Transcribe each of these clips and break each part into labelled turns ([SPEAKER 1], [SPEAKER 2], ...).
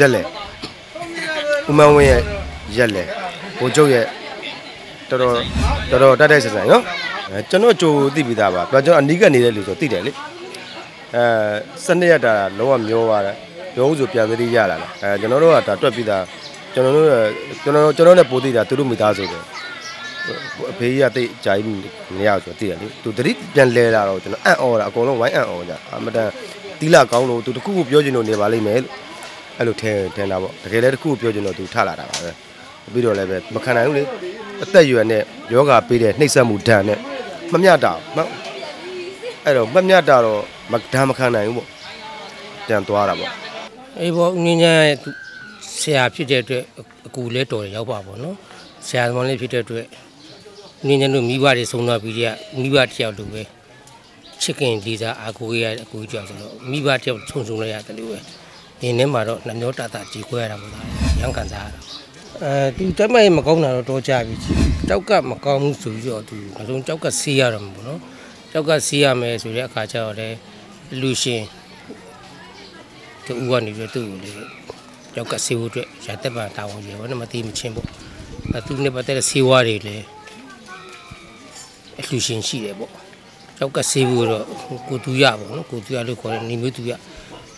[SPEAKER 1] ရက်လေဦးမန်းဝင်းရဲ့ရက်လေဘိုလ်ချုပ်ရဲ့တော်တော်တော်တော်တက်တက်ဆန်ဆန်နော်အဲကျွန်တော်ကြိုသိပြီးသားပါပြောကျွန်တော်အနီးကပ်နေတဲ့လူဆိုသိတယ်လေအဲစနစ်ရတာလုံးဝမျောသွားတယ်မျောဦးဆိုပြန်သတိရလာတယ်အဲကျွန်တော်တို့ကဒါတွက်ပြီးသားကျွန်တော်တို့ကျွန်တော်ကျွန်တော်နဲ့ပို့သိတာသူတို့မိသားစုတယ်အဖေကြီးကတိတ်ဂျာကြီးနေရဆိုသိတယ်လေသူတတိပြန်လဲလာတော့ကျွန်တော်အံ့ဩတာအကုန်လုံးဝိုင်းအံ့ဩကြအမတန်တီးလာကောင်းလို့သူတခုခုပြောချင်လို့နေပါလိမ့်မယ်လို့ အဲ့လိုထင်ထင်တာပေါ့တကယ်လည်းတခုခုပြောချင်တော့သူထလာတာပါပဲပြီးတော့လည်းပဲမခံနိုင်ဘူးလေအသက်အရွယ်နဲ့ယောဂပေးတဲ့နှိပ်စက်မှုဒဏ်နဲ့မမျှတာမအဲ့တော့မမျှတာတော့မဒဏ်မခံနိုင်ဘူးပေါ့ပြန်သွားတာပေါ့
[SPEAKER 2] အေးဘောဦးငင်းညာရဲ့ဆရာဖြစ်တဲ့အတွက်အကူလဲတော်တယ်ရောက်ပါပေါ့နော်ဆရာသမားလေးဖြစ်တဲ့အတွက်ဦးငင်းညာတို့မိဘတွေဆုံးသွားပြီးကြမိဘတစ်ယောက်လိုပဲချစ်ခင်လေးစားအာကိုရအကူကြောက်ဆိုတော့မိဘတစ်ယောက်ခြုံခြုံလိုက်ရတယ်လို့ပဲ ဒီနေ့မှာတော့နှမျောတတကြည်ခွဲရတာပေါ့လားရန်ကန်စားရတာအဲသူတက်မိုင်မကောင်းတာတော့တော့ကြပြီကြောက်ကမကောင်းဘူးဆိုပြီးတော့သူအဆုံးကြောက်ကဆေးရတော့မှာပေါ့နော်ကြောက်ကဆေးရမယ်ဆိုတဲ့အခါကျတော့လေလူရှင်သူဦးကနေပြီးသူ့ကိုလေရောက်ကဆေးဝါးအတွက်ရတက်ပံတာဝန်ယူဘာနဲ့မသိမချင်းပေါ့အဲသူနဲ့ပတ်သက်တဲ့ဆေးဝါးတွေလည်းအလှူရှင်ရှိတယ်ပေါ့ရောက်ကဆေးဝါးတော့ကိုသူရပေါ့နော်ကိုသူရလို့ခေါ်တယ်နေမျိုးသူရ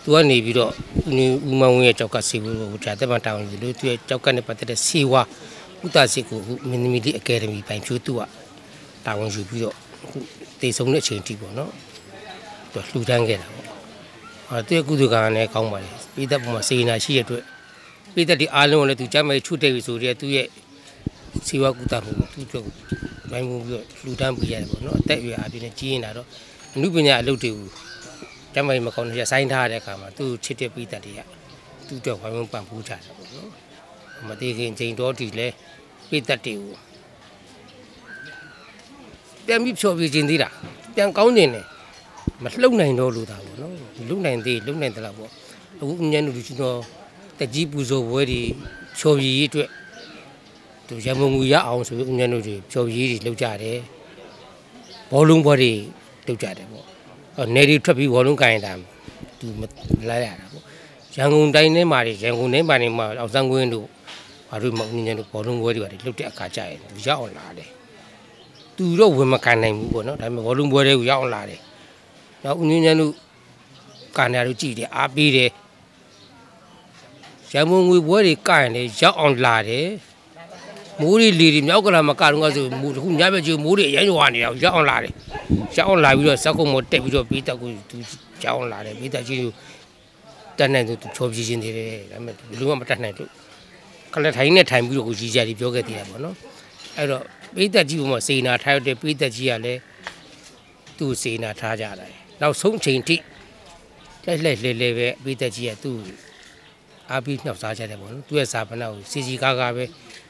[SPEAKER 2] သူကနေပြီးတော့ဦးဦးမဝင်းရဲ့ကြောက်ကဆေးဝါးကိုရတက်ပံတာဝန်ယူလို့သူရဲ့ကြောက်ကနဲ့ပတ်သက်တဲ့ဆေးဝါးဥတစစ်ကိုအခုမင်းသမီးလေးအကယ်ဒမီပိုင်ဖြိုးသူကတာဝန်ယူပြီးတော့အခုတည်ဆုံတဲ့အချိန်ထိပေါ့နော်သူလှူဒန်းခဲ့တာပေါ့အာတည့်ကုသကံနဲ့ကောင်းပါလေပိသက်ပုံမှာစေနာရှိရတဲ့အတွက်ပိသက်ဒီအားလုံးကိုလည်းသူကြမ်းမဲ့ချွတ်တဲ့ပြီဆိုတဲ့သူရဲ့စီဝကုသမှုကိုသူတို့ဘိုင်းမှုပြီးတော့လှူဒန်းပေးရတယ်ပေါ့နော်အသက်အရွယ်အပြည့်နဲ့ကြီးရင်လာတော့အမှုပညာအလုပ်တွေကို ကြမ်းမဲ့မကောင်းတဲ့ဆိုင်ထားတဲ့အခါမှာသူချစ်တဲ့ပိသက်တွေကသူတို့ဝိုင်းဝန်းပံ့ပိုးကြတယ်ပေါ့နော်မသေးခင်ချိန်တော်ဒီလဲပိသက်တွေကိုပြန်ပြီးဖြောပြခြင်းသေးတာပြန်ကောင်းနေတယ်မလှုပ်နိုင်တော့လို့တာပေါ့နော်လှုပ်နိုင်သေးလှုပ်နိုင်တယ်လားပေါ့အခုညနေလူချင်းတော့တကြီးပူဇော်ပွဲတွေချော်ရည်အတွက်သူရမုံငူရအောင်ဆိုပြီးညနေတွေချော်ရည်တွေလှုပ်ကြတယ်ဘောလုံးပွဲတွေလှုပ်ကြတယ်ပေါ့အဲ နေတွေထွက်ပြီးဘောလုံးကင်တာသူမလိုက်ရတာပေါ့ရန်ကုန်တိုင်းထဲမှာတွေရန်ကုန်တိုင်းမှာနေမှာအောင်စန်းကွင်းတို့ဘာလို့မညညတို့ဘောလုံးပွဲတွေပါလှုပ်တဲ့အခါကျရင်သူရောက်အောင်လာတယ်သူတော့ဝင်မကန်နိုင်ဘူးပေါ့နော်ဒါပေမဲ့ဘောလုံးပွဲတွေကိုရောက်အောင်လာတယ်နောက်ဦးညင်းညန်းတို့ကာနာတို့ကြည်တယ်အားပေးတယ်ရမုံငွေပွဲတွေကရင်လေရောက်အောင်လာတယ် မိုးရီလီတွေမြောက်ကလာမကတော့ဆိုမိုးတခုညဘက်ကျမိုးတွေအရင်ရွာနေတာရောက်အောင်လာတယ်ရောက်အောင်လာပြီးတော့စက်ကုံမတက်ပြီးတော့ပြီးတက်ကိုသူရောက်အောင်လာတယ်ပြီးတက်ကြီးကိုတက်နိုင်သူချောပြချင်းသေးတယ်ဒါပေမဲ့ဘယ်လိုမှမတက်နိုင်လို့ခလက်ထိုင်းနဲ့ထိုင်ပြီးတော့ကိုကြီးကြတယ်ပြောခဲ့သေးတာပေါ့နော်အဲ့တော့ပြီးတက်ကြီးကမှစေနာထားရတဲ့ပြီးတက်ကြီးကလည်းသူ့စေနာထားကြတယ်နောက်ဆုံးချိန်ထိလက်လက်လဲလဲပဲအပိသက်ကြီးကသူ့ အားပြီးနှောက်စားကြတယ်ပေါ့နော်သူ့ရဲ့စာပနာကိုစီစီကားကားပဲ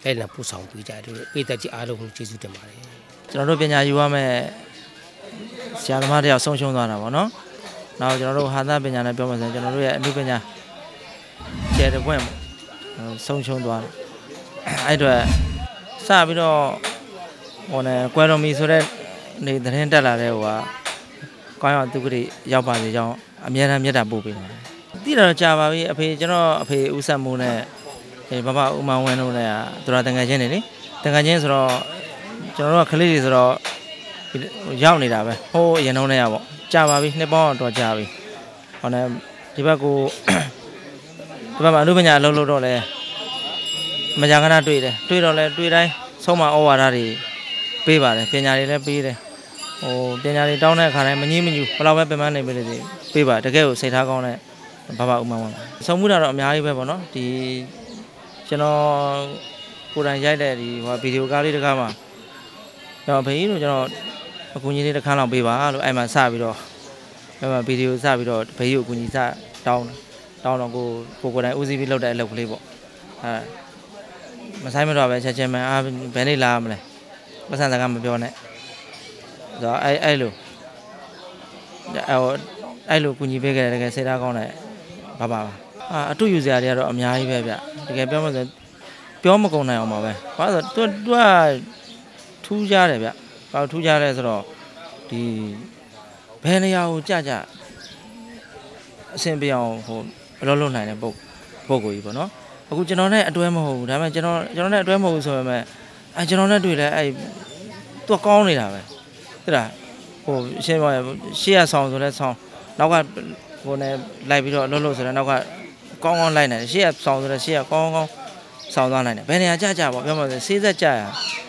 [SPEAKER 2] လက်လက်ပို့ဆောင်ပေးကြတယ်အပိသက်ကြီးအားလုံးကိုကျေးဇူးတင်ပါတယ်
[SPEAKER 3] ကျွန်တော်တို့ပညာယူရမယ့်ဆရာသမားတယောက်ဆုံးရှုံးသွားတာပေါ့နော်။နောက်ကျွန်တော်တို့ဟာသပညာနဲ့ပြောမှဆိုရင်ကျွန်တော်တို့ရဲ့အမှုပညာကျဲတဲ့ဘွင့်ပေါ့။ဆုံးရှုံးသွားတယ်။အဲ့အတွက်စပြီးတော့ဟိုနဲ့ကွယ်တော်မီဆိုတဲ့နေသတင်းတက်လာတဲ့ဟိုကကောင်းအောင်သူကလေးရောက်ပါစေကြောင်းအများအားမြတ်တာပို့ပေးပါတယ်။သိ တာတော့ကြာပါပြီအဖေကျွန်တော်အဖေဦးဆက်မိုးနဲ့အဲဘဘဦးမောင်ဝင်းတို့နဲ့ကသူတော်တန်ငယ်ချင်းနေလေတန်ငယ်ချင်းဆိုတော့ကျွန်တော်တို့ကကလေးတွေဆိုတော့ရောက်နေတာပဲဟိုးအရင်တုန်းကရပေါ့ကြာပါပြီနှစ်ပေါင်းတော့ကြာပြီဟောနေဒီဘက်ကိုဒီဘက်မှာအနုပညာအလုပ်လုပ်တော့လဲမကြာခဏတွေ့တယ်တွေ့တော့လဲတွေ့တိုင်းဆုံးမဩဝါဒတွေပေးပါတယ်ပညာတွေလည်းပေးတယ်ဟိုပညာတွေတောင်းတဲ့အခါတိုင်းမငြင်းမညူဘယ်လောက်ပဲပြန်မနေပြီလေပေးပါတကယ်ကိုစိတ်ထားကောင်းတဲ့ ဘဘဥမ္မာဝန်ဆုံးမှုတာတော့အများကြီးပဲပေါ့နော်ဒီကျွန်တော်ကိုယ်တိုင်ရိုက်တဲ့ဒီဟိုဗီဒီယိုကားလေးတကားမှာကျွန်တော်ဖေးကြီးတို့ကျွန်တော်အကူကြီးလေးတစ်ခါလောက်ပေးပါလို့အဲ့မှာစပြီးတော့အဲ့မှာဗီဒီယိုစပြီးတော့ဘေးရုပ်အကူကြီးစတောင်းတောင်းတော့ကိုကိုကိုယ်တိုင်ဦးစီးပြီးလုပ်တဲ့အလုပ်ကလေးပေါ့အဲမဆိုင်မတော့ပဲချက်ချင်းမှအာဘယ်နေ့လာမလဲပတ်စံစကားမပြောနဲ့ဆိုတော့အဲ့အဲ့လိုအဲ့အဲ့လိုကူညီပေးခဲ့တဲ့တကယ်စေတာကောင်းတဲ့ဘာ ပါပါအာအတူယူစရာတွေကတော့အများကြီးပဲဗျတကယ်ပြောမှဆိုပြောမကုန်နိုင်အောင်ပါပဲဘာလို့ဆိုတော့ तू ကထူးကြတယ်ဗျဘာလို့ထူးကြလဲဆိုတော့ဒီဘယ်နေရာကိုကြကြအဆင်ပြေအောင်ဟိုအလုပ်လုပ်နိုင်တဲ့ပုံဘပုံကိုကြီးပေါ့နော်အခုကျွန်တော်နဲ့အတွဲမဟုတ်ဘူးဒါပေမဲ့ကျွန်တော်ကျွန်တော်နဲ့အတွဲမဟုတ်ဘူးဆိုပေမဲ့အဲကျွန်တော်နဲ့တွေ့လဲအဲသူကကောင်းနေတာပဲသိလားဟိုရှင်းပါရရှေ့ကဆောင်းဆိုလဲဆောင်းနောက်က ဟိုနဲ့လိုက်ပြီးတော့လှုပ်လှုပ်ဆိုလဲနောက်ကကောင်းကောင်းလိုက်နေတယ်ရှေ့ကဆောင်းဆိုလဲရှေ့ကကောင်းကောင်းဆောင်းသွားနိုင်တယ်ဘယ်နေရာကြကြပေါ့ပြောမှဆိုစေးသက်ကြရ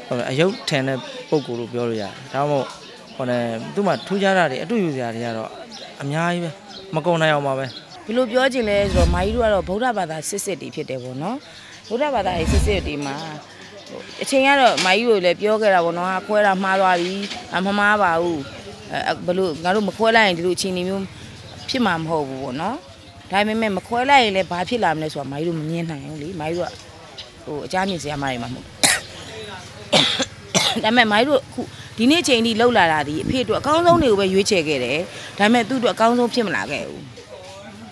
[SPEAKER 3] ဟိုအယုတ်ထန်တဲ့ပုံကိုလို့ပြောလို့ရတယ်ဒါမှမဟုတ်ဟိုနဲ့သူ့မှာထူးခြားတာတွေအတူယူစရာတွေကတော့အများကြီးပဲမကုံနိုင်အောင်ပါပဲ
[SPEAKER 4] ဘယ်လိုပြောချင်လဲဆိုတော့မာကြီးတို့ကတော့ဗုဒ္ဓဘာသာစစ်စစ်တွေဖြစ်တယ်ပေါ့နော်ဗုဒ္ဓဘာသာရဲ့စစ်စစ်တွေမှာဟိုအချိန်ကတော့မာကြီးတို့လည်းပြောခဲ့တာပေါ့နော်ဟာခွဲတာမှားသွားပြီအမမှားပါဘူးအဲဘယ်လိုငါတို့မခွဲလိုက်ရင်ဒီလိုအချိန်တွေမျိုး ဖြစ်မှာမဟုတ်ဘူးပေါ့နော်ဒါပေမဲ့မခွဲလိုက်ရင်လည်းဘာဖြစ်လာမလဲဆိုတာမာကြီးတို့မမြင်နိုင်ဘူးလေမာကြီးတို့ကဟိုအကြမ်းမြင်စရာမတွေမှာမဟုတ်ဒါပေမဲ့မာကြီးတို့အခုဒီနေ့ချိန်ထိလှုပ်လာတာဒီအဖေတို့အကောင်းဆုံးတွေကိုပဲရွေးချယ်ခဲ့တယ်ဒါပေမဲ့သူ့တို့အကောင်းဆုံးဖြစ်မလာခဲ့ဘူး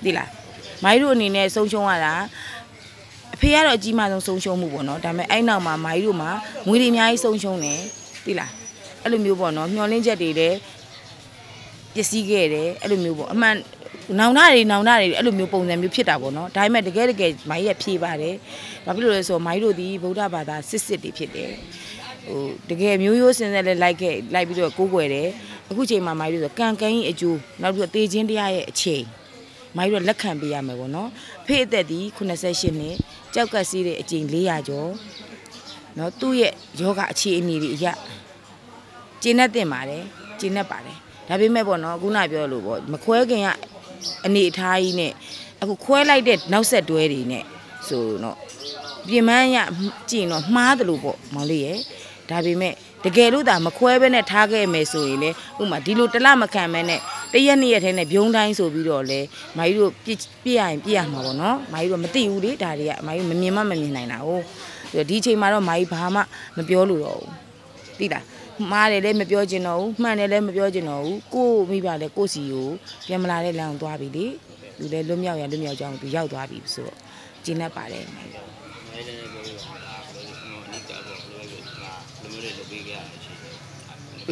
[SPEAKER 4] သိလားမိုင်းတို့အနေနဲ့ဆုံးရှုံးရတာအဖေကတော့အကြီးမားဆုံးဆုံးရှုံးမှုပေါ့နော်ဒါပေမဲ့အဲ့နောက်မှာမိုင်းတို့မှာငွေတွေအများကြီးဆုံးရှုံးတယ်သိလားအဲ့လိုမျိုးပေါ့နော်မျောလင်းချက်တွေလည်း ပျက်စီးခဲ့တယ်အဲ့လိုမျိုးပေါ့အမှန်နောင်နာတွေနောင်နာတွေအဲ့လိုမျိုးပုံစံမျိုးဖြစ်တာပေါ့နော်ဒါပေမဲ့တကယ်တကယ်မိုင်းရဖြေပါတယ်ဘာဖြစ်လို့လဲဆိုတော့မိုင်းတို့ဒီဗုဒ္ဓဘာသာစစ်စစ်တွေဖြစ်တယ်ဟိုတကယ်မျိုးရိုးစင်ဆက်လဲလိုက်ခဲ့လိုက်ပြီးတော့ကိုးကွယ်တယ်အခုချိန်မှာမိုင်းတို့ဆိုကံကန်းကြီးအကျိုးနောက်ပြီးတော့တေခြင်းတရားရဲ့အချိန်မိုင်းတို့လက်ခံပေးရမယ်ပေါ့နော်ဖေးအသက်ဒီ88နှစ်ကြောက်ကက်စီးတဲ့အကြိမ်400ကျော်နော်သူ့ရဲ့ယောဂအခြေအနေတွေအရကျင်းနဲ့တင်ပါတယ်ကျင်းနဲ့ပါတယ် ဒါပေမဲ့ပေါ့နော်ခုနပြောလို့ပေါ့မခွဲခင်ကအနေအထားကြီးနဲ့အခုခွဲလိုက်တဲ့နောက်ဆက်တွဲတွေနဲ့ဆိုတော့ပြင်မန်းရကြည့်ရင်တော့မှားတယ်လို့ပေါ့မောင်လေးရဲ့ဒါပေမဲ့တကယ်လို့ဒါမခွဲဘဲနဲ့ထားခဲ့မယ်ဆိုရင်လေဥပမာဒီလိုတလမခံမဲနဲ့တရက်နှစ်ရက်ထဲနဲ့ဘုံတိုင်းဆိုပြီးတော့လေမာကြီးတို့ပြစ်ပြစ်ရရင်ပြစ်ရမှာပေါ့နော်မာကြီးတို့မသိဘူးလေဒါတွေကမာကြီးမမြင်မှမမြင်နိုင်တာဟုတ်ဒီအချိန်မှာတော့မာကြီးဘာမှမပြောလို့တော့ဘူးသိလား မှားတယ်လည်းမပြောချင်တော့ဘူးမှန်တယ်လည်းမပြောချင်တော့ဘူးကို့မိဘလည်းကို့စီကိုပြန်မလာတဲ့လမ်းကိုသွားပြီလေသူလည်းလွတ်မြောက်ရလွတ်မြောက်ကြောင်းသူရောက်သွားပြီဆိုတော့ကျင်းတတ်ပါတယ်မာကြီ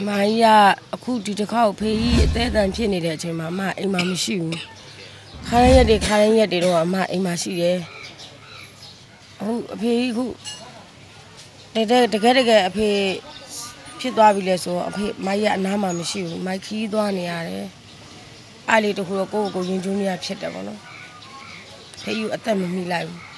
[SPEAKER 4] း
[SPEAKER 5] မာကြီးကအခုဒီတစ်ခေါက်ဖေးကြီးအသေးအံဖြစ်နေတဲ့အချိန်မှာအမအိမ်မှာမရှိဘူးခါရရက်တွေခါရရက်တွေတော့အမအိမ်မှာရှိတယ်အခုအဖေကြီးအခုတကယ်တကယ်တကယ်အဖေ ဖြစ်သွားပြီလဲဆိုတော့အဖေမကြီးကအနားမှာမရှိဘူးမိုက်ခီးသွားနေရတယ်အားလေးတခုတော့ကိုယ့်ကိုယ်ကိုယဉ်ကျေးနေရဖြစ်တယ်ပေါ့နော်ဖေးကြီးကိုအသက်မမိလိုက်ဘူး